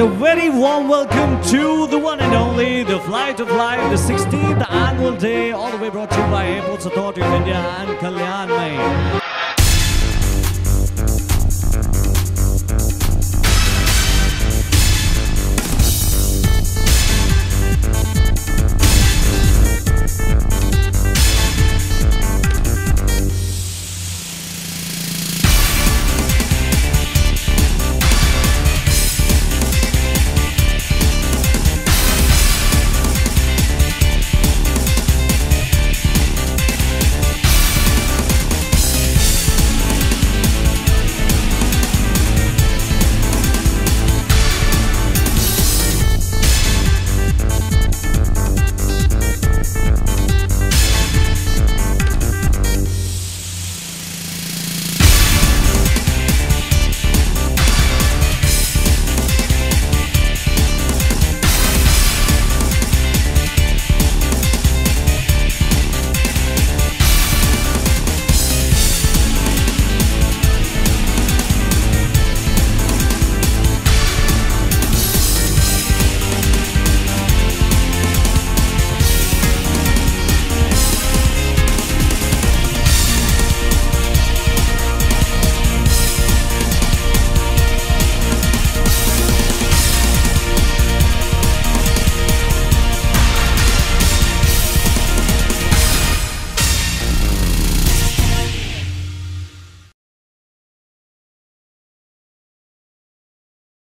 a very warm welcome to the one and only, the Flight of Life, the 16th annual day, all the way brought to you by Airports Authority of India and Kalyanmayee.